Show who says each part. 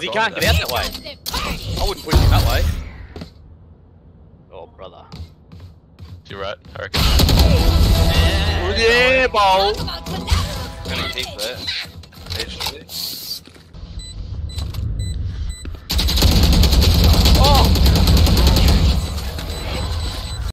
Speaker 1: He can't get out that way. I wouldn't push him that way. Oh, brother.
Speaker 2: You're right, I reckon.
Speaker 1: Yeah, ball.
Speaker 3: Gonna keep that.